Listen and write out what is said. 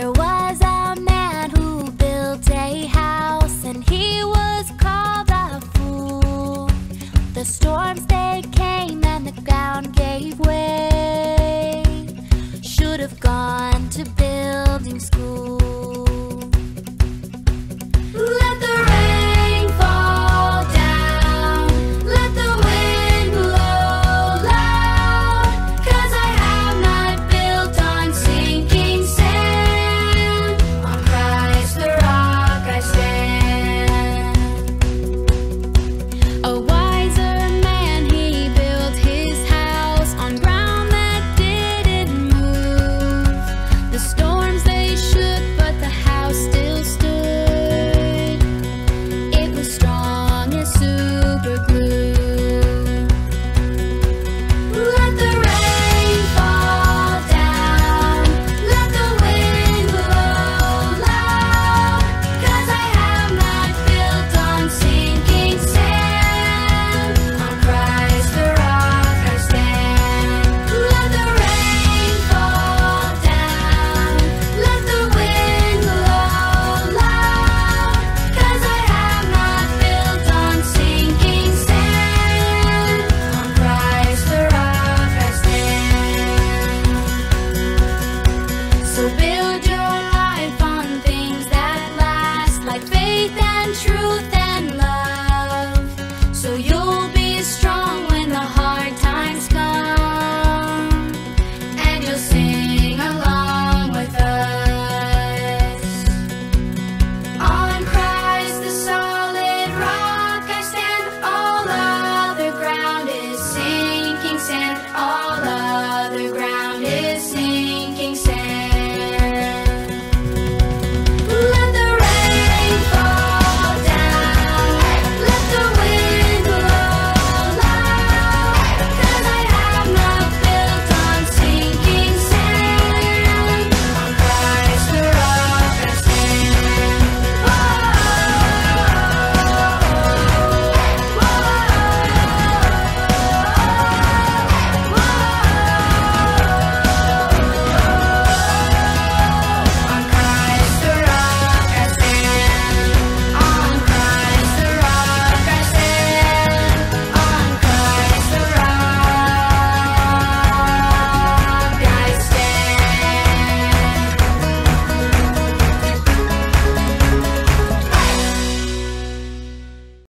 There was a man who built a house and he was called a fool. The storms they came and the ground gave way. Should have gone. little bit